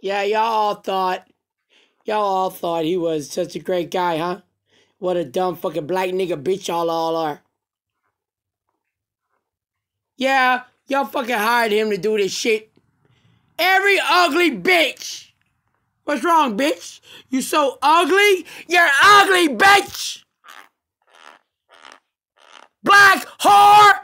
Yeah, y'all all thought, y'all all thought he was such a great guy, huh? What a dumb fucking black nigga bitch y'all all are. Yeah, y'all fucking hired him to do this shit. Every ugly bitch. What's wrong, bitch? You so ugly? You're ugly, bitch! Black whore!